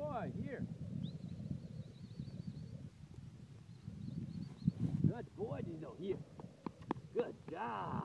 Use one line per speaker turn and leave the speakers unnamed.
boy, here. Good boy, Dino, here. Good job.